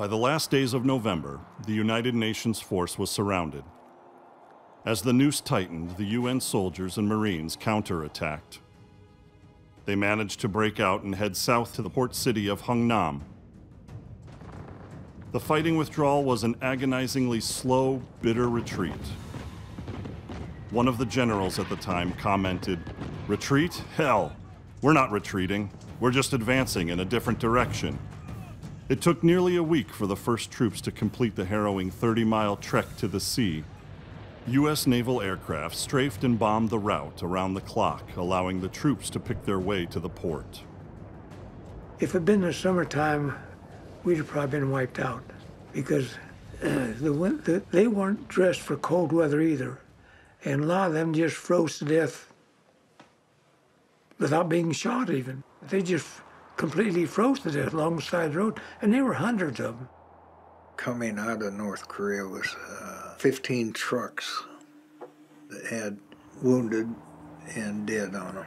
By the last days of November, the United Nations force was surrounded. As the noose tightened, the UN soldiers and Marines counterattacked. They managed to break out and head south to the port city of Hungnam. The fighting withdrawal was an agonizingly slow, bitter retreat. One of the generals at the time commented, Retreat? Hell, we're not retreating. We're just advancing in a different direction. It took nearly a week for the first troops to complete the harrowing 30 mile trek to the sea. U.S. naval aircraft strafed and bombed the route around the clock, allowing the troops to pick their way to the port. If it had been the summertime, we'd have probably been wiped out because uh, the, the, they weren't dressed for cold weather either. And a lot of them just froze to death without being shot even. They just completely froze to death alongside the road, and there were hundreds of them. Coming out of North Korea was uh, 15 trucks that had wounded and dead on them.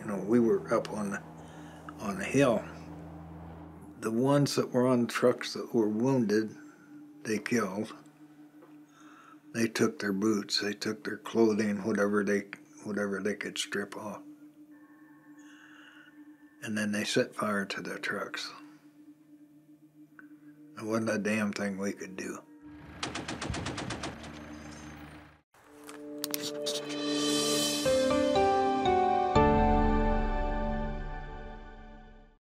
You know, we were up on the, on the hill. The ones that were on trucks that were wounded, they killed. They took their boots, they took their clothing, whatever they whatever they could strip off and then they set fire to their trucks. It wasn't a damn thing we could do.